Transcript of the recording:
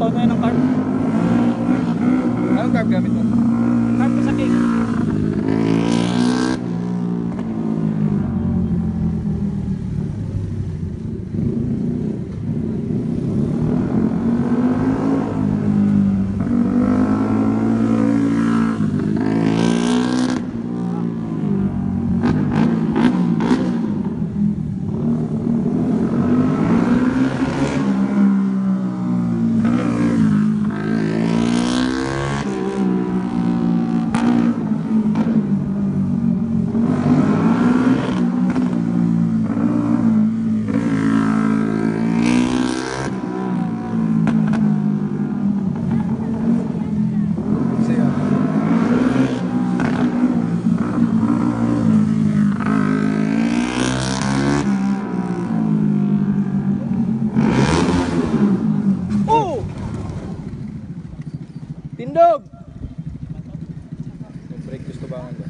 taon na yun ang carb. Anong carb gamit mo? Carb sa cake. Tindog! Break gusto ba nga